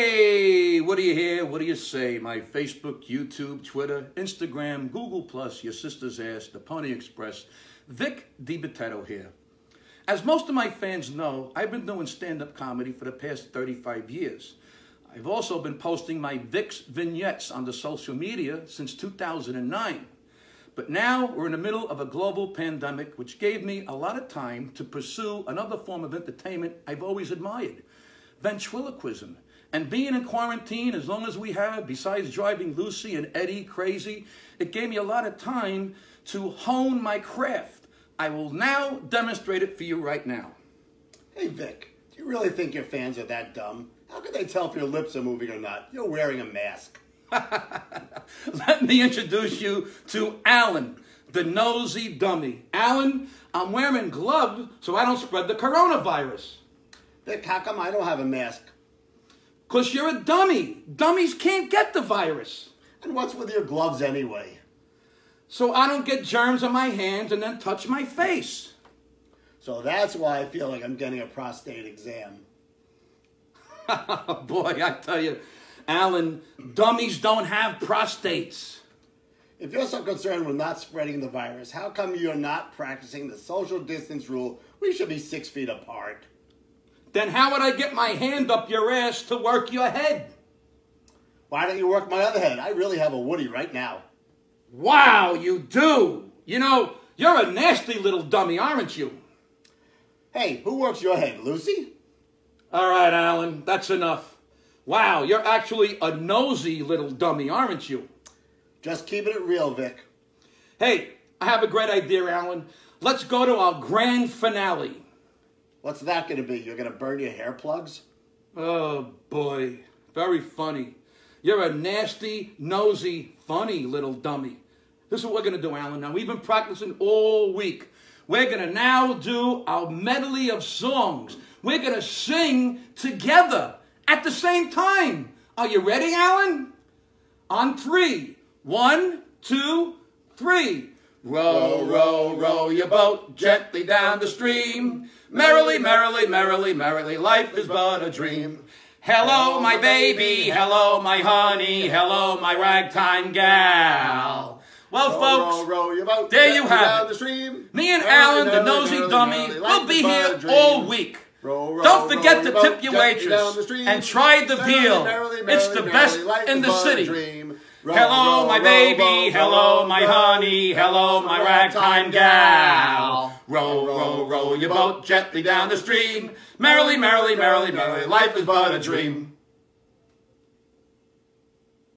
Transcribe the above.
Hey, what do you hear? What do you say? My Facebook, YouTube, Twitter, Instagram, Google Plus, your sister's ass, the Pony Express. Vic DiBitetto here. As most of my fans know, I've been doing stand-up comedy for the past 35 years. I've also been posting my Vic's vignettes on the social media since 2009. But now we're in the middle of a global pandemic, which gave me a lot of time to pursue another form of entertainment I've always admired, ventriloquism. And being in quarantine as long as we have, besides driving Lucy and Eddie crazy, it gave me a lot of time to hone my craft. I will now demonstrate it for you right now. Hey Vic, do you really think your fans are that dumb? How can they tell if your lips are moving or not? You're wearing a mask. Let me introduce you to Alan, the nosy dummy. Alan, I'm wearing gloves so I don't spread the coronavirus. Vic, how come I don't have a mask? Because you're a dummy. Dummies can't get the virus. And what's with your gloves anyway? So I don't get germs on my hands and then touch my face. So that's why I feel like I'm getting a prostate exam. Boy, I tell you, Alan, dummies don't have prostates. If you're so concerned with not spreading the virus, how come you're not practicing the social distance rule? We should be six feet apart. Then how would I get my hand up your ass to work your head? Why don't you work my other head? I really have a Woody right now. Wow, you do. You know, you're a nasty little dummy, aren't you? Hey, who works your head, Lucy? All right, Alan, that's enough. Wow, you're actually a nosy little dummy, aren't you? Just keeping it real, Vic. Hey, I have a great idea, Alan. Let's go to our grand finale. What's that going to be? You're going to burn your hair plugs? Oh, boy. Very funny. You're a nasty, nosy, funny little dummy. This is what we're going to do, Alan. Now, we've been practicing all week. We're going to now do our medley of songs. We're going to sing together at the same time. Are you ready, Alan? On three. One, two, three. Row, row, row your boat gently down the stream. Merrily, merrily, merrily, merrily, life is but a dream. Hello, my baby. Hello, my honey. Hello, my ragtime gal. Well, Row, folks, row, row your boat there you have down it. the stream. me and Alan, the nosy merrily, dummy, merrily, will be here all week. Don't forget to tip your waitress down the stream. and try the Merrily, veal. merrily, It's the best in the city. Hello, my baby. Hello, my honey. Hello, my ragtime gal. Row, row, row your boat gently down the stream. Merrily, merrily, merrily, merrily, life is but a dream.